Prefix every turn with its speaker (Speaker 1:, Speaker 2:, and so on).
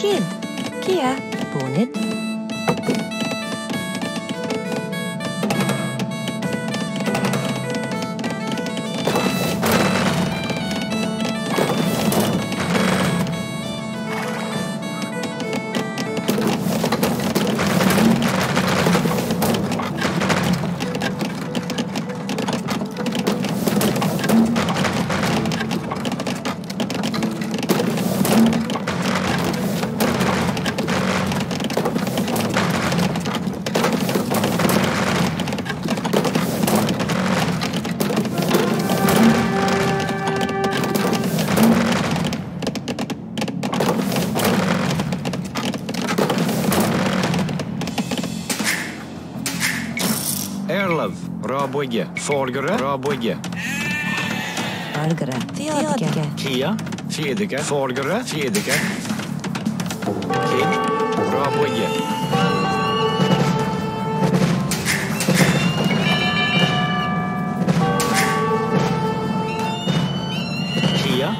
Speaker 1: Kin, Kia, Bonnet.
Speaker 2: Erlov, Raboge, Forgere, Raboge.
Speaker 1: Forgere, Fjädge.
Speaker 2: Kia, Fjädge, Forgere, Fjädge. Kim, Raboge. Kia,